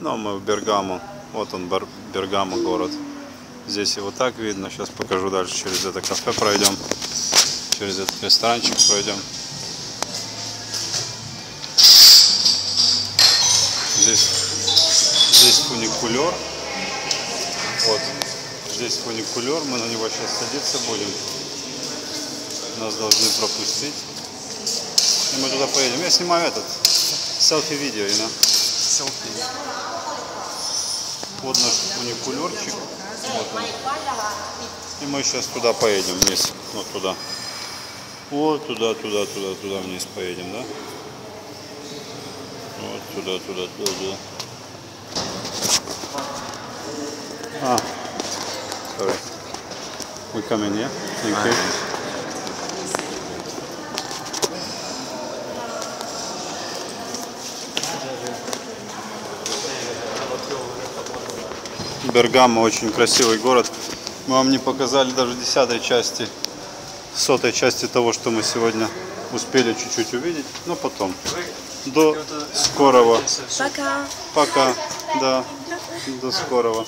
Ну, мы в Бергамо. Вот он, Бергамо город. Здесь его так видно. Сейчас покажу дальше. Через это кафе пройдем. Через этот ресторанчик пройдем. Здесь, здесь фуникулер. Вот. Здесь фуникулер. Мы на него сейчас садиться будем. Нас должны пропустить. И мы туда поедем. Я снимаю этот селфи-видео, you know? Вот наш фуникулерчик. Вот. И мы сейчас туда поедем вниз. Вот туда. Вот туда, туда, туда, туда вниз поедем, да? Вот туда, туда, туда, туда. А, sorry. We come in, yeah? Thank you. Бергамо очень красивый город. Мы вам не показали даже десятой части, сотой части того, что мы сегодня успели чуть-чуть увидеть, но потом. До скорого. Пока. Пока. Да. До скорого.